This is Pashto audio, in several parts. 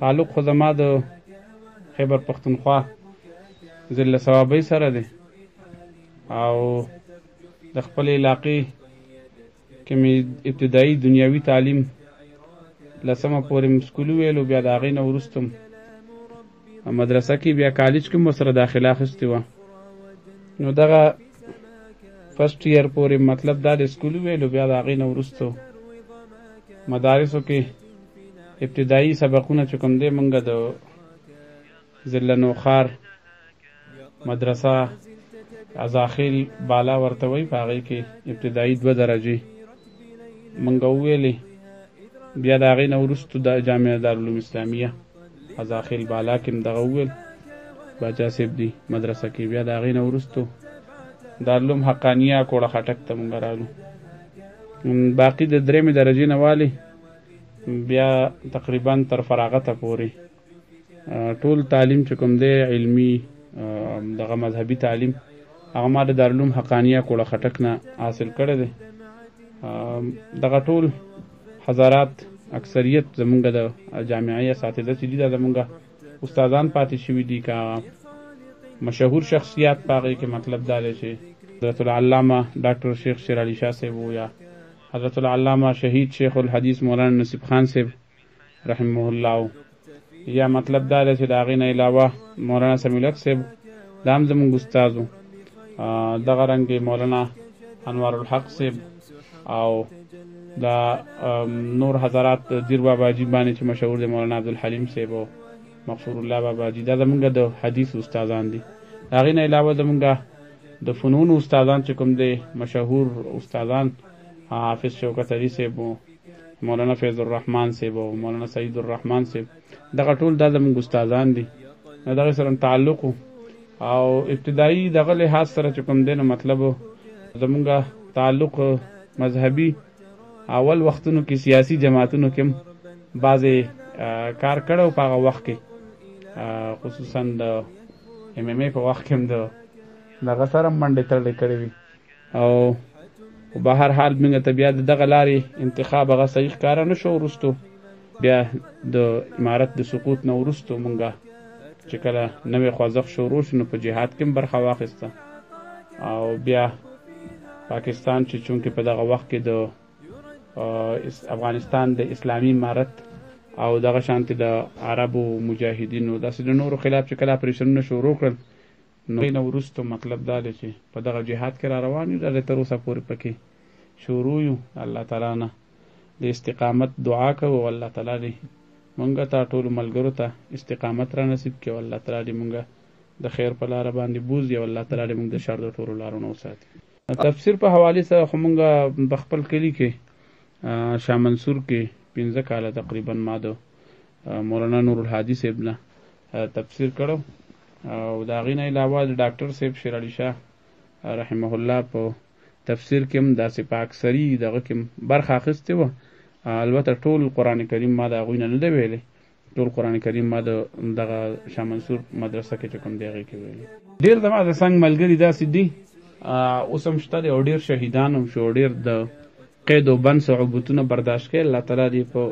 تعلق خو زما د خیبر پښتونخوا ضلع صوابۍ سره دی او د خپل علاقې کې مې ابتدایي دنیاوي تعلیم لسمه پورې مې سکول ویلو بیا د هغې نه وروسته مدرسه کې بیا کالج کې مو سره داخله اخیستې وه نو دغه فرست ایئر پورې مطلب دا د سکول ویلو بیا د هغې نه وروسته مدارسو کې ابتدایي سبقونه چې کوم دی مونږ د ضلع نوښار مدرسه ازاخیل بالا ورته وایي په هغې کې ابتدایي دوه درجې موږ وویلې بیا د هغې نه وروسته د جامعه دارالعلوم اسلامیه ازاخیل بالا کې هم دغه وویل باچا صاحب دي مدرسه کې بیا د هغې نه وروسته دارالعلوم حقانیه کوړه خټک ته موږ رالو باقي د درېمې درجې نه والي بیا تقریبا تر فراغته پورې ټول تعلیم چې کوم دی علمی دغه مذهبي تعلیم هغه ما د دارالعلوم حقانیه کوړه خټک نه حاصل کړی دی دغه ټول حضرات اکثریت زمونږ د جامعې اساتذه چې دي دا زمونږ استادان پاتې شوي دي که مشهور شخصیات په هغې کې مطلب دا دی چې حضرت العلامه ډاکټر شیخ شیر علي شاه صاحب یا حضرت العلامه شهید شیخ الحدیث مولانا نصیب خان صاحب رحمه الله یا مطلب دا دی چې د هغې نه علاوه مولانا سمیع الحق صاحب دا هم زموږ استاد و دغه رنګې مولانا انوار الحق صاحب او دا نور حضرات دیر بابا جی باندې چې مشهور دی مولانا عبدالحلیم صاحب او مغفور الله بابا جی دا زمونږ د حدیث استادان دي د هغې نه علاوه زمونږ د فنون استادان چې کوم دی مشهور استادان حافظ شوکت علي صاحب مولانا فیض الرحمن صاحب او مولانا سعید الرحمن صاحب دغه ټول د زموږ استادان دي نو دغه سره تعلق او ابتدایي دغه له حاصل سره چې کوم دینه مطلب زموږ تعلق مذهبي اول وختونو کې سیاسي جماعتونو کې بعضې کار کړو په هغه وخت کې خصوصا د ایم ایم ای په وخت کې هم د دغه سره منډې تړلې کړې وي او په هر حال موږ ته بیا دغه لارې انتخاب هغه صحیح کار نه شو ورستو بیا د امارت د سقوط نه ورستو موږ چې کله نوې خوځښت شروع شو نو په جهاد کې برخه واخیسته او بیا پاکستان چې چونکه په دغه وخت کې د افغانستان د اسلامي امارت او دغه شانتي د عربو مجاهدینو داسې د نورو خلاف چې کله پریشنونه شروع کړل نو دې نه وروسته مطلب دا دی چې په دغه جهاد کې را روان یو، دغه تر اوسه پورې په کې شروع یو، الله تعالی نه د استقامت دعا کوو او الله تعالی دې مونږ ته ټولو ملګرو ته استقامت را نصیب کړي او الله تعالی دې مونږ د خیر په لاره باندې بوځي او الله تعالی دې مونږ د شر د ټولو لارو نه وساتي. تفسیر په حوالې سره خو مونږ په خپل کلي کې شاه منصور کې پنځه کاله تقریبا ما د مولانا نور الهادي صاحب نه تفسیر کړو او د هغې نه علاوه د ډاکټر صیب شیرعلي شاه رحمه الله په تفسیر کې هم داسې په اکثري دغه کې برخه اخیستې وه البته ټول قرآن کریم ما د هغوی نه نه دی ویلی ټول قرآن کریم ما د دغه شاه منصور مدرسه کې چې کوم دی هغې کې ویلی ډېر زما د څنګ ملګري داسې دي اوس هم شته دی او ډېر شهیدان هم شو ډېر د قید او بند صعوبتونه برداشت کړئ الله تعالی دې په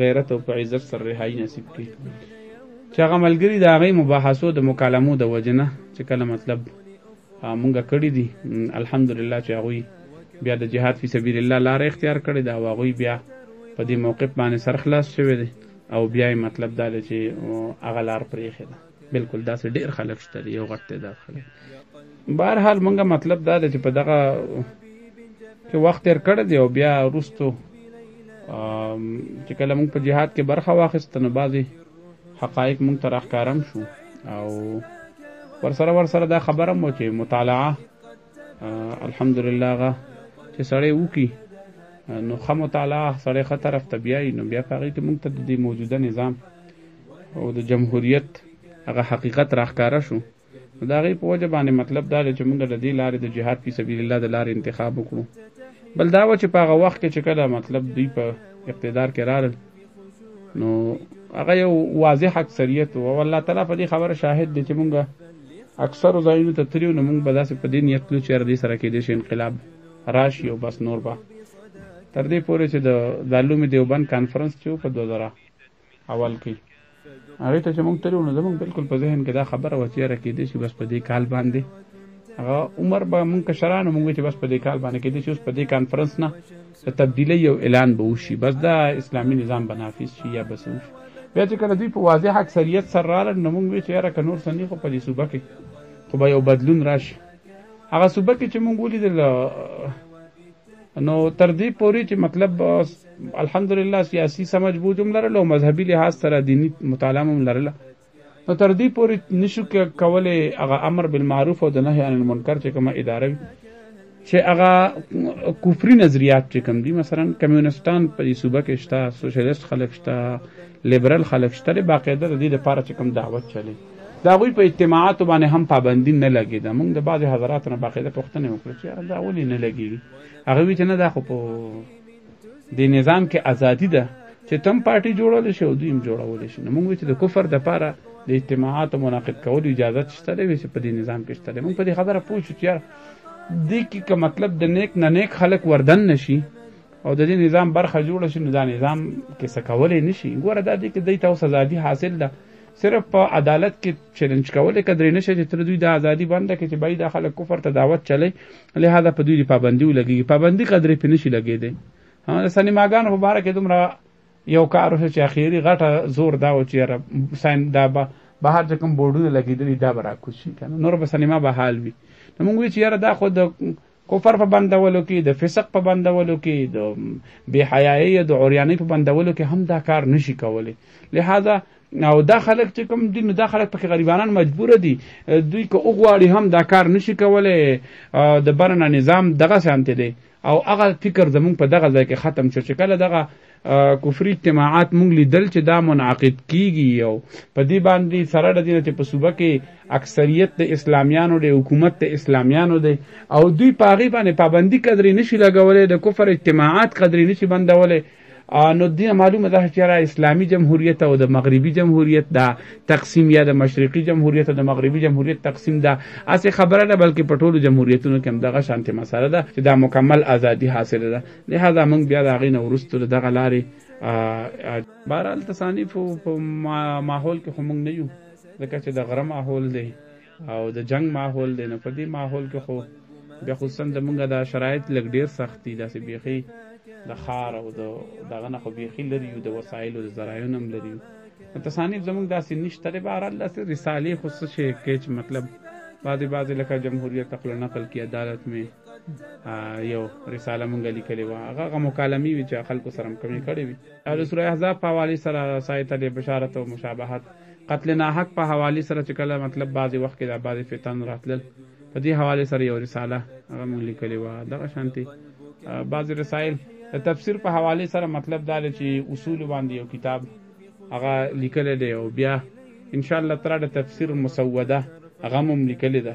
غیرت او په عزت سره رهایی نصیب کړي چې هغه ملګری د هغه مباحثو د مکالمو د وجنه چې کله مطلب مونږه کړی دي الحمدلله چې هغه بیا د جهاد فی سبیل الله لار اختیار کړی دا هغه بیا په دې موقف باندې سرخلاص شوی دی او بیا مطلب دا چې هغه لار پرې خېده بالکل داسې ډیر خلک شته یو غټ تعداد خلک بهر حال مونږه مطلب دا دی چې په دغه کې وخت تیر کړی دی او بیا وروسته چې کله مونږ په جهاد کې برخه واخیسته نو بعضې حقایق مونږ ته راښکارم شو او ورسره ورسره دا خبره مو چې مطالعه الحمدلله هغه چې سړی وکړي نو ښه مطالعه سړی ښه طرف ته بیایي نو بیا په هغې کې مونږ ته د دې موجوده نظام او د جمهوریت هغه حقیقت راخکاره شو دا غي په وجه باندې مطلب دا چې موږ د دې لارې د جهاد په سبیل الله د لارې انتخاب وکړو بل دا و چې په هغه وخت کې چې کله مطلب دوی په اقتدار کې رارل نو هغه یو واضح اکثریت او الله تعالی په دې خبره شاهد دی چې موږ اکثر ځایونو ته تریو نو موږ به داسې په دې نیت لو چې ردی سره کې دې شي انقلاب راشي او بس نور به تر دې پورې چې د علوم دیوبند کانفرنس چې په 2000 اول کی هغه ته چې موږ تلو نو زموږ بالکل په ذهن کې دا خبره و چې را کېدې شي بس په دې کال باندې هغه عمر به موږ کشرانو موږ چې بس په دې کال باندې کېدې شي اوس په دې کانفرنس نه د تبدیلی یو اعلان به وشي بس دا اسلامي نظام به نافذ شي یا بس وشي بیا چې کله دوی په واضح اکثریت سره راغلل نو موږ وی چې یاره که نور څه نه خو په دې صوبه کې خو به یو بدلون راشي هغه صوبه کې چې موږ ولیدل نو تر دې پوري چې مطلب الحمدلله سیاسي سمج بوج هم لرل او مذهبي لحاظ سره دینی مطالعه هم لرل نو تر دې پوري نشو کولای هغه امر بالمعروف او د نهي عن المنکر چې کومه اداره وي چې هغه کفري نظریات چې کوم دي مثلا کمیونستان په دې صوبه کې شته سوشلیست خلک شته لیبرال خلک شته باقاعده د دې لپاره چې کوم دعوت چلی د هغوی په اجتماعاتو باندې هم پابندي نه لګېده موږ د بعضې حضراتو نه باقاعده پوښتنې وکړې چې یاره دا ولې نه لګېږي هغه وی چې نه دا خو په دې نظام کې ازادي ده چې تم پارټي جوړولی شي او دوی هم جوړولی شي نو موږ وی چې د کفر دپاره د اجتماعاتو منعقد کولو اجازت شته دی وی چې په دې نظام کې شته دی موږ په دې خبره پوه شو چې یاره دې کې که مطلب د نیک نه نیک خلک وردن نه شي او د دې نظام برخه جوړه شي نو دا نظام کې څه کولی نه شي ګوره دا دې کې دوی ته اوس ازادي حاصل ده صرف په عدالت کې چیلنج کولې کدرې نشه چې تر دوی د ازادي بنده کې چې بای د خلک کفر ته دعوت چلی لهدا په دوی د پابندي ولګي پابندي کدرې په نشي لګي دي ها د سینماګانو په باره کې دومره یو کار وشو چې اخیری غټه زور دا و چې رب ساين دا به بهر چې کوم بورډونه لګیدلي دا برا کوشي کنه نور به سینما به حال وي نو موږ چې یاره دا خو د کفر په بندولو کې د فسق په بندولو کې د بې حیايۍ د عریانۍ په بندولو کې هم دا کار نشي کولی لهدا او دا خلک چې کوم دي نو دا خلک پکې غریبانان مجبور دي دوی که وغواړي هم دا کار نشي کولی د برنه نظام دغه شانتې دی او هغه فکر زمونږ په دغه ځای کې ختم شو چې کله دغه کفري اجتماعات مونږ لیدل چې دا منعقد کیږي او په دې باندې سره د دینه چې په صوبه کې اکثریت د اسلامیانو دی حکومت د اسلامیانو دی او دوی په هغه باندې پابندي قدرې نشي لګولې د کفر اجتماعات قدرې نشي بندولې نو دې معلومه ده چې را اسلامي جمهوریت او د مغربي جمهوریت دا تقسیم یا د مشرقي جمهوریت او د مغربي جمهوریت تقسیم دا اسې خبره ده بلکې په ټولو جمهوریتونو کې هم دغه شانتي مسله ده چې دا مکمل ازادي حاصله ده لهذا موږ بیا د هغې نه وروسته د دغه لارې بهرحال تصانیف په ماحول کې خو موږ نه یو ځکه چې د غره ماحول دی او د جنگ ماحول دی نو په دې ماحول کې خو بیا خصوصا د موږ دا شرایط لږ ډیر سخت دي داسې بیخي د ښار او د دغه نه خو بیخي لري یو د وسایلو د ذرایعو نه هم لري تصانیف زموږ داسې نشته دی بهرحال داسې رسالې خو څه شی کې چې مطلب بعضې بعضې لکه جمهوریت عقل نقل کی عدالت مې یو رساله مونږ لیکلې و هغه هغه مکالمې وي چې خلکو سره کمی کړې وي د سوره احزاب په حواله سره سایت د بشارت او مشابهت قتل ناحق په حواله سره چې کله مطلب بعضی وخت کې د بعضی فتن راتلل په دې حواله سره یو رساله هغه مونږ لیکلې و دغه شانتي بعضی رسایل د تفسیر په حواله سره مطلب دا چې اصول باندې یو کتاب هغه لیکلی دی او بیا ان شاء الله تعالی د تفسیر مسوده هغه هم لیکلی ده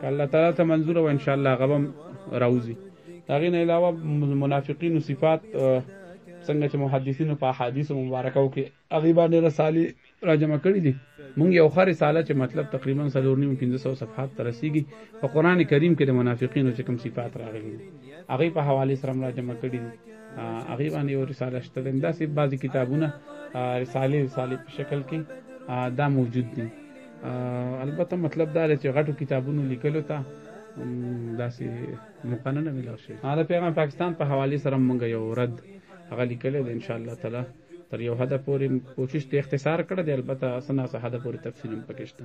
که الله تعالی ته منظور و ان شاء الله هغه هم راوځي هغه نه علاوه منافقین صفات څنګه چې محدثینو په احادیث مبارکاو کې هغه باندې رسالې راجمع کړې دي مونږ یو خه رساله چې مطلب تقریبا څلور نیم 1500 صفحات ته رسیږي په قران کریم کې د منافقینو چې کوم صفات راغلي هغه په حواله سره ملا جمع کړي دي هغه باندې یو رساله شته دا سه بعضی کتابونه رساله رساله په شکل کې دا موجود دي البته مطلب دا چې غټو کتابونو لیکلو ته داسې مقننه ملو شي دا پیغام پاکستان په حواله سره مونږ یو رد هغه لیکل دي ان شاء الله تعالی تر یو حده پورې مې کوشش د اختصار کړی دی البته څه ناڅه حده پورې تفصیل هم پکې شته.